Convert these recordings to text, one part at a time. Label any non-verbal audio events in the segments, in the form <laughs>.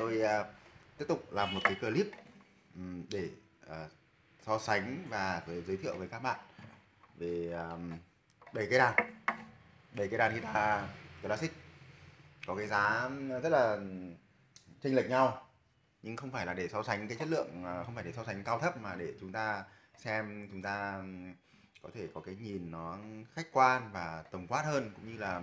tôi uh, tiếp tục làm một cái clip um, để uh, so sánh và giới thiệu với các bạn về um, bảy cây đàn bảy cây đàn guitar classic. Có cái giá rất là chênh lệch nhau nhưng không phải là để so sánh cái chất lượng không phải để so sánh cao thấp mà để chúng ta xem chúng ta có thể có cái nhìn nó khách quan và tổng quát hơn cũng như là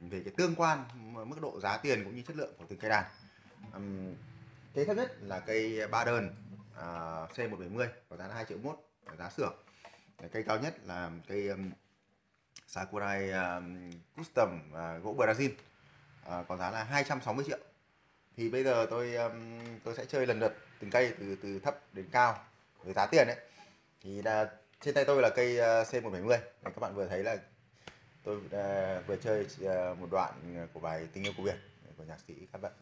về cái tương quan mức độ giá tiền cũng như chất lượng của từng cây đàn um, cây thấp nhất là cây ba đơn à, uh, C170 có giá là 2 triệu mốt giá xưởng. Cây cao nhất là cây um, Sakurai um, Custom uh, gỗ Brazil uh, có giá là 260 triệu. Thì bây giờ tôi um, tôi sẽ chơi lần lượt từng cây từ từ thấp đến cao với giá tiền đấy thì là trên tay tôi là cây C170 các bạn vừa thấy là tôi uh, vừa chơi uh, một đoạn của bài tình yêu của biển của nhạc sĩ các bạn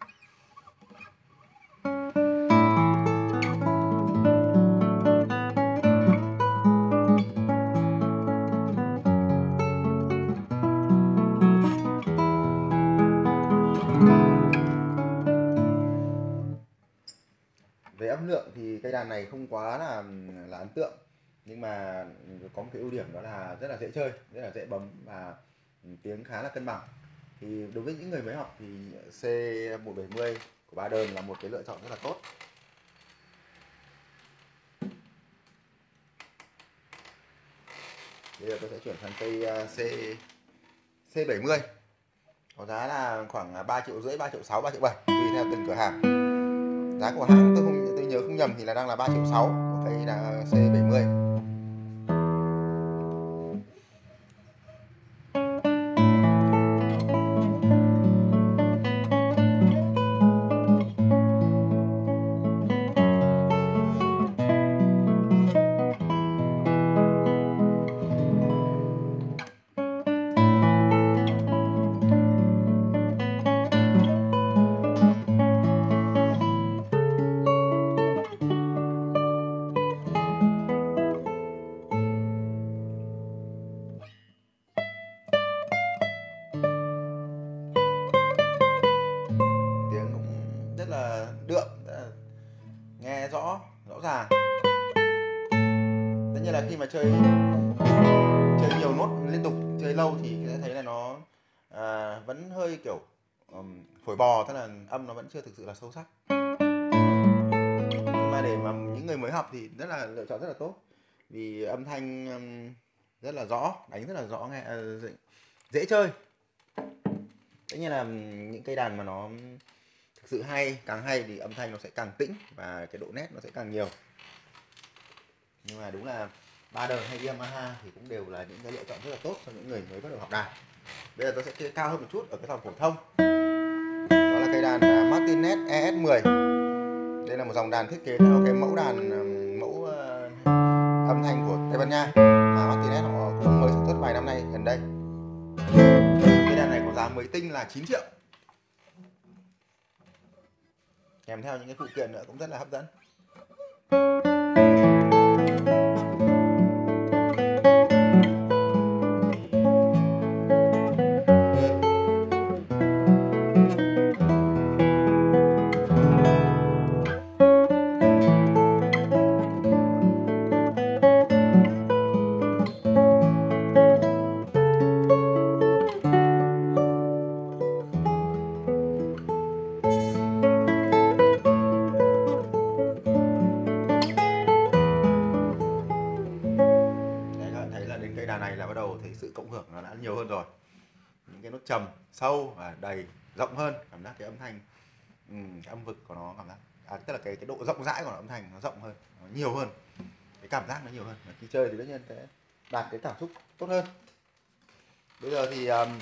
không quá là là ấn tượng. Nhưng mà có một cái ưu điểm đó là rất là dễ chơi, rất là dễ bấm và tiếng khá là cân bằng. Thì đối với những người mới học thì C170 của ba đơn là một cái lựa chọn rất là tốt. Bây giờ tôi sẽ chuyển sang cây à, C C70 có giá là khoảng 3 triệu rưỡi 3 triệu 6 3 triệu 7 tùy theo từng cửa hàng. Giá của hãng tôi không nhớ không nhầm thì là đang là 3 triệu 6 cây là ờ, C70 vẫn chưa thực sự là sâu sắc. Nhưng mà để mà những người mới học thì rất là lựa chọn rất là tốt. Vì âm thanh rất là rõ đánh rất là rõ nghe ờ, dễ, dễ chơi. Tất nhiên là những cây đàn mà nó thực sự hay càng hay thì âm thanh nó sẽ càng tĩnh và cái độ nét nó sẽ càng nhiều. Nhưng mà đúng là ba đời hay Yamaha thì cũng đều là những cái lựa chọn rất là tốt cho những người mới bắt đầu học đàn. Bây giờ tôi sẽ cao hơn một chút ở cái dòng phổ thông. Đó là cây đàn Martinet ES10 đây là một dòng đàn thiết kế theo cái mẫu đàn ờ, mẫu uh, âm thanh của Tây Ban Nha. Mà Martinet họ cũng mới sản xuất vài năm nay gần đây. Cái đàn này có giá mới tinh là 9 triệu. Kèm theo những cái phụ kiện nữa cũng rất là hấp dẫn. Cộng hưởng nó đã nhiều hơn rồi. Những cái nốt trầm sâu và đầy rộng hơn cảm giác cái âm thanh ừ, cái âm vực của nó cảm giác à, tức là cái cái độ rộng rãi của nó âm thanh nó rộng hơn nó nhiều hơn. Cái cảm giác nó nhiều hơn. Và khi chơi thì tất nhiên sẽ đạt cái cảm xúc tốt hơn. Bây giờ thì um,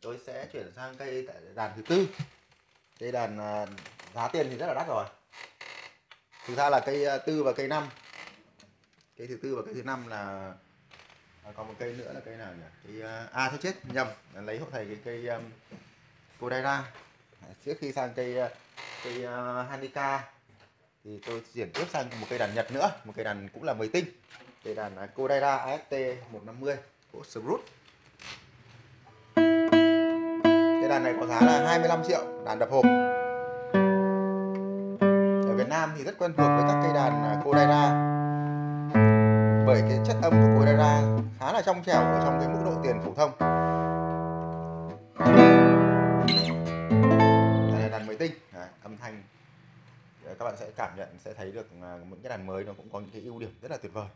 tôi sẽ chuyển sang cây đàn thứ tư. Cây đàn uh, giá tiền thì rất là đắt rồi. Thực ra là cây uh, tư và cây năm. Cây thứ tư và cây thứ năm là à, còn một cây nữa là cây nào nhỉ? Cây uh, à, à thế chết nhầm. Lấy hộ thầy cái cây um, Kodaira à, trước khi sang cây à, cây uh, Hanika thì tôi chuyển tiếp sang một cây đàn Nhật nữa. Một cây đàn cũng là mới tinh. Cây đàn uh, Kodaira AST 150 của Sprut cái đàn này có giá là 25 triệu đàn đập hộp. Ở Việt Nam thì rất quen thuộc với các cây đàn Kodaira bởi cái chất âm của Kodaira khá là trong trẻo ở trong cái mức độ tiền phổ thông. Đây là đàn mới tinh. Đấy, âm thanh. Các bạn sẽ cảm nhận sẽ thấy được à, những cái đàn mới nó cũng có những cái ưu điểm rất là tuyệt vời.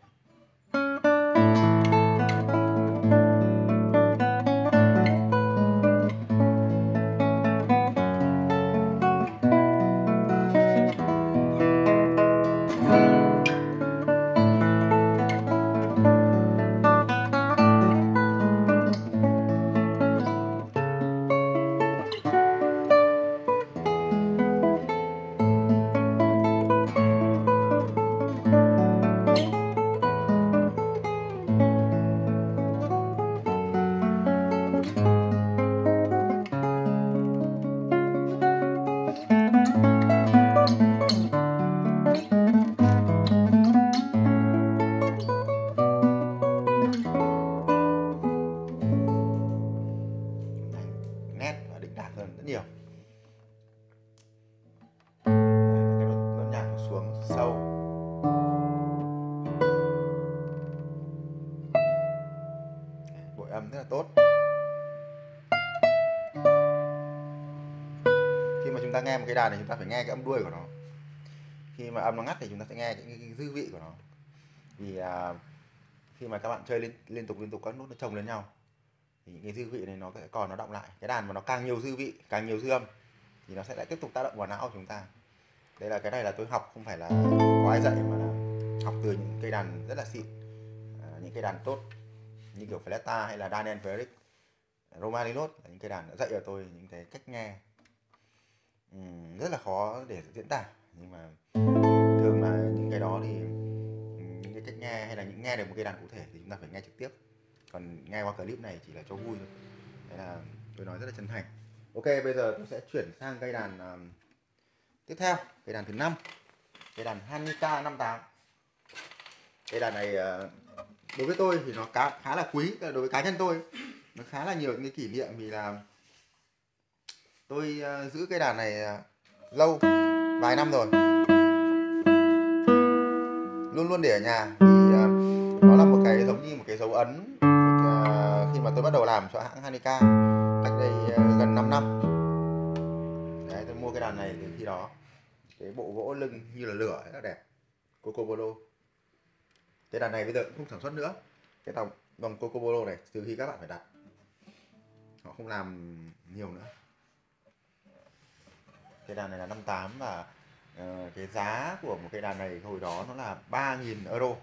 Âm rất là tốt. Khi mà chúng ta nghe một cái đàn này chúng ta phải nghe cái âm đuôi của nó. Khi mà âm nó ngắt thì chúng ta sẽ nghe những cái dư vị của nó. Vì à, khi mà các bạn chơi liên, liên tục liên tục các nốt nó chồng lên nhau thì những cái dư vị này nó sẽ còn nó động lại. Cái đàn mà nó càng nhiều dư vị càng nhiều dư âm thì nó sẽ lại tiếp tục tác động vào não của chúng ta. Đây là cái này là tôi học không phải là có ai dạy mà là học từ những cây đàn rất là xịn à, những cây đàn tốt như kiểu Fleta hay là Daniel Veric Romalinot là những cây đàn đã dạy cho tôi những cái cách nghe. Uhm, rất là khó để diễn tả nhưng mà thường là những cái đó thì những cái cách nghe hay là những nghe được một cây đàn cụ thể thì chúng ta phải nghe trực tiếp. Còn nghe qua clip này chỉ là cho vui thôi. Đấy là tôi nói rất là chân thành. Ok bây giờ tôi sẽ chuyển sang cây đàn uh, tiếp theo cây đàn thứ năm cây đàn Hanika 58 cây đàn này uh, đối với tôi thì nó khá, khá là quý ờ, đối với cá nhân tôi nó khá là nhiều những cái kỷ niệm vì là tôi uh, giữ cây đàn này uh, lâu vài năm rồi. Luôn luôn để ở nhà thì uh, nó là một cái giống như một cái dấu ấn uh, khi mà tôi bắt đầu làm cho hãng Hanika cách đây uh, gần 5 năm. Đấy, tôi mua cái đàn này từ khi đó. Cái bộ gỗ lưng như là lửa rất là đẹp. Coco thế đàn này bây giờ cũng không sản xuất nữa. Cái dòng dòng Cocobolo này từ khi các bạn phải đặt họ không làm nhiều nữa. Cái đàn này là 58 và uh, cái giá của một cái đàn này hồi đó nó là 3.000 euro.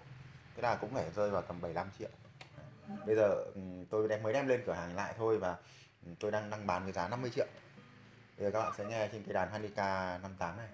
Tức là cũng phải rơi vào tầm 75 triệu. Bây giờ ừ, tôi đem mới đem lên cửa hàng lại thôi và ừ, tôi đang đang bán với giá 50 triệu. Bây giờ các bạn sẽ nghe trên cái đàn Hanika 58 này.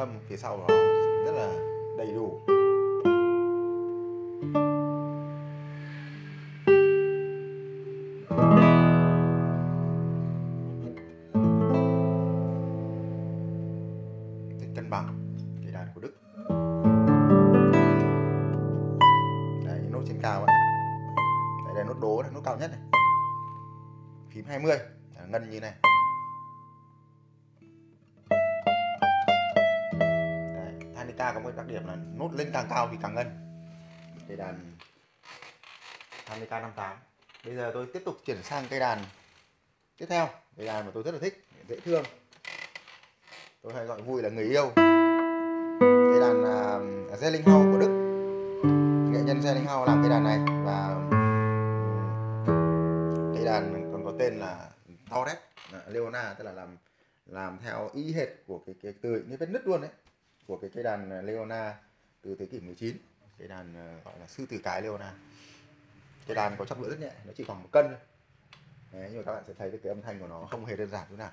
Âm phía sau nó rất là đầy đủ. Nốt lên càng cao thì càng ngân. Cây đàn Hanika 58 bây giờ tôi tiếp tục chuyển sang cây đàn tiếp theo. Cây đàn mà tôi rất là thích dễ thương. Tôi hay gọi vui là người yêu. Cây đàn uh, Zellinghaus của Đức. Nghệ nhân Zellinghaus làm cây đàn này và cây đàn còn có tên là Torres Leona tức là làm làm theo ý hệt của cái, cái từ những vết nứt luôn đấy. Của cái cây đàn Leona từ thế kỷ 19 cây đàn ờ, gọi là sư tử cái Leona cây đàn có trọng lượng rất nhẹ nó chỉ khoảng một cân thôi. Đấy, nhưng mà các bạn sẽ thấy cái âm thanh của nó không hề đơn giản chút nào.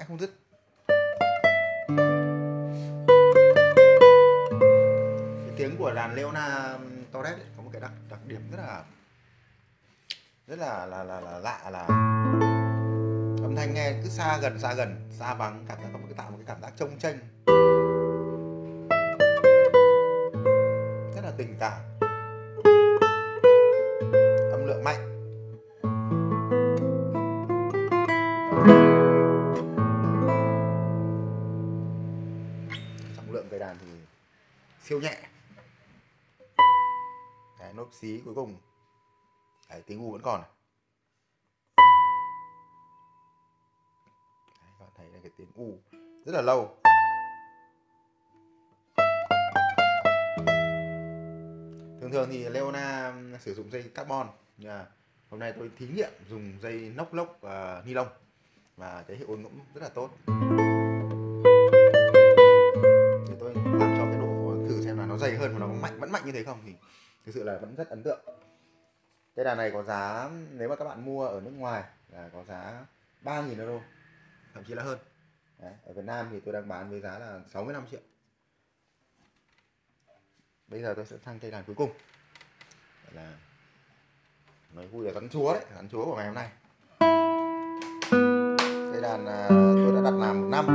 Mãi không dứt. Cái tiếng của đàn Leona Torres ấy, có một cái đặc đặc điểm rất là rất là là là, là lạ là âm thanh nghe cứ xa gần xa gần xa vắng cảm giác có một cái tạo một cái cảm giác trông tranh rất là tình cảm. Đấy, nốt xí cuối cùng Đấy, tiếng u vẫn còn này. Đấy, các bạn thấy là cái tiếng u rất là lâu thường thường thì Leona sử dụng dây carbon nhà. hôm nay tôi thí nghiệm dùng dây nóc lốc và ni lông và cái hiệu ứng cũng rất là tốt để tôi làm cho cái độ thử xem là nó dày hơn và nó mạnh vẫn mạnh như thế không thì thực sự là vẫn rất ấn tượng. Cái đàn này có giá nếu mà các bạn mua ở nước ngoài là có giá 3.000 euro thậm chí là hơn. Đấy, ở Việt Nam thì tôi đang bán với giá là 65 triệu. Bây giờ tôi sẽ sang cây đàn cuối cùng. Đấy là nói vui là rắn chúa đấy rắn chúa của ngày hôm nay. Cây đàn à, tôi đã đặt làm một năm.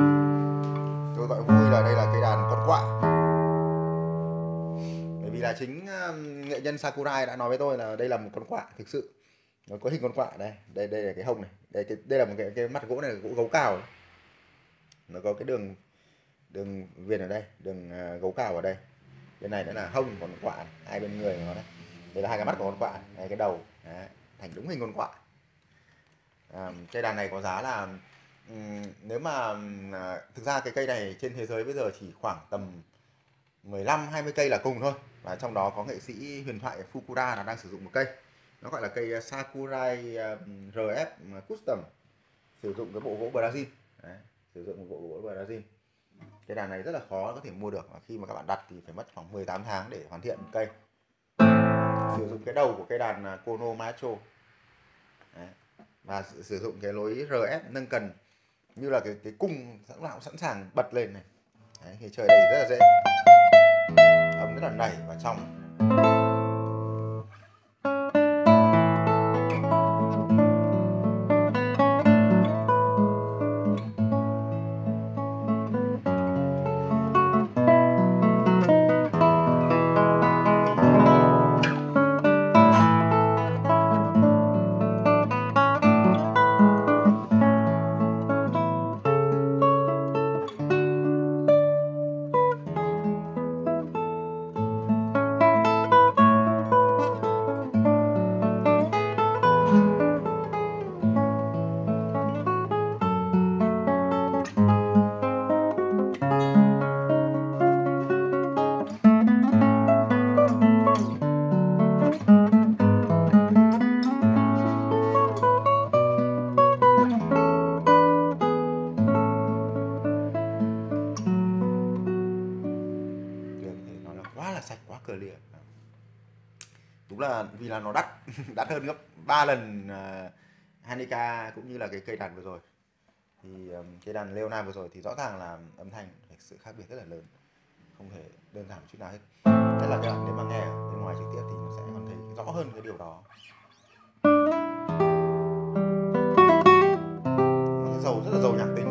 Tôi gọi vui là đây là cây đàn con quạ vì là chính nghệ nhân Sakurai đã nói với tôi là đây là một con quạ thực sự. Nó có hình con quạ đây đây đây là cái hông này đây cái đây là một cái cái mặt gỗ này là gỗ gấu cào nó có cái đường đường viền ở đây đường ờ, gấu cào ở đây. Bên này nữa là hông của con quạ này. hai bên người của nó đây. Đây là hai cái mắt của con quạ này cái đầu Đấy, thành đúng hình con quạ. À, cây đàn này có giá là um, nếu mà à, thực ra cái cây này trên thế giới bây giờ chỉ khoảng tầm 15 20 cây là cùng thôi và trong đó có nghệ sĩ huyền thoại Fukura là đang sử dụng một cây. Nó gọi là cây à, Sakurai à, RF à, Custom. Sử dụng cái bộ gỗ Brazil. Đấy, sử dụng một bộ gỗ Brazil. Cái đàn này rất là khó có thể mua được. Và khi mà các bạn đặt thì phải mất khoảng 18 tháng để hoàn thiện một cây. Sử dụng cái đầu của cây đàn Kono Macho. Đấy. và sử, dụng cái lối RF nâng cần. Như là cái cái cung sẵn sẵn sàng bật lên này. Đấy, thì chơi đây rất là dễ rất là nảy và trong đúng là vì là nó đắt <laughs> đắt hơn gấp 3 lần à, uh, Hanika cũng như là cái cây đàn vừa rồi. Thì um, cái đàn Leona vừa rồi thì rõ ràng là âm thanh phải sự khác biệt rất là lớn không thể đơn giản chút nào hết. Nhất là nếu mà nghe ở bên ngoài trực tiếp thì nó sẽ còn thấy rõ hơn cái điều đó. Nó giàu rất là giàu nhạc tính.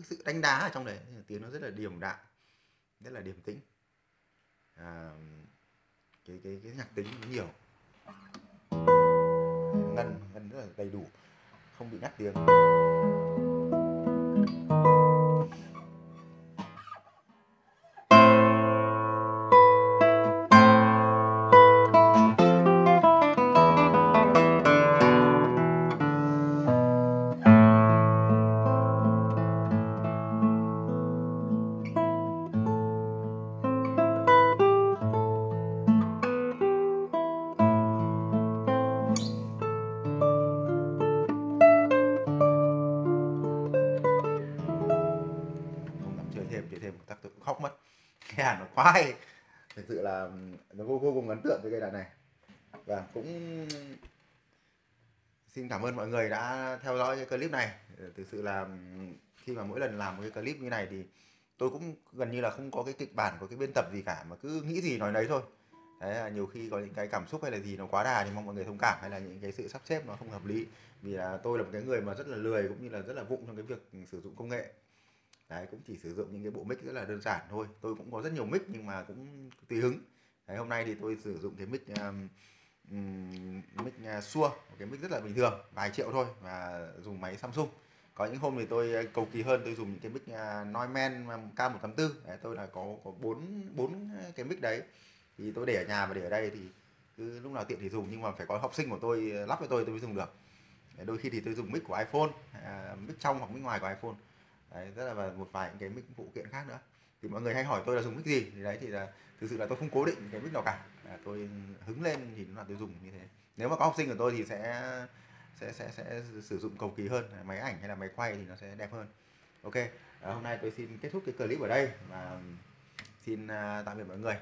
Cái sự đánh đá ở trong đấy. Tiếng nó rất là điềm đạm rất là điềm tĩnh. À, cái cái cái nhạc tính nó nhiều. Ngân ngân rất là đầy đủ không bị ngắt tiếng. Xin cảm ơn mọi người đã theo dõi cái clip này. Ờ, thực sự là khi mà mỗi lần làm một cái clip như này thì tôi cũng gần như là không có cái kịch bản có cái biên tập gì cả mà cứ nghĩ gì nói đấy thôi. Đấy là nhiều khi có những cái cảm xúc hay là gì nó quá đà thì mong mọi người thông cảm hay là những cái sự sắp xếp nó không hợp lý. Vì là tôi là một cái người mà rất là lười cũng như là rất là vụng trong cái việc sử dụng công nghệ. Đấy cũng chỉ sử dụng những cái bộ mic rất là đơn giản thôi. Tôi cũng có rất nhiều mic nhưng mà cũng tùy hứng. Đấy hôm nay thì tôi sử dụng cái mic um, um, mic uh, một cái mic rất là bình thường vài triệu thôi và dùng máy Samsung. Có những hôm thì tôi à, cầu kỳ hơn tôi dùng những cái mic uh, Neumann K184 đấy, tôi là có có bốn bốn cái mic đấy. Thì tôi để ở nhà và để ở đây thì cứ lúc nào tiện thì dùng nhưng mà phải có học sinh của tôi lắp cho tôi tôi mới dùng được. Đấy, đôi khi thì tôi dùng mic của iPhone à, mic trong hoặc mic ngoài của iPhone. Đấy, rất là và một vài những cái mic phụ kiện khác nữa thì mọi người hay hỏi tôi là dùng mic gì? Thì đấy thì là thực sự là tôi không cố định cái mic nào cả. À, tôi hứng lên thì nó là tôi dùng như thế. Nếu mà có học sinh của tôi thì sẽ sẽ sẽ sẽ sử dụng cầu kỳ hơn máy ảnh hay là máy quay thì nó sẽ đẹp hơn. Ok à, hôm nay tôi xin kết thúc cái clip ở đây và xin uh, tạm biệt mọi người.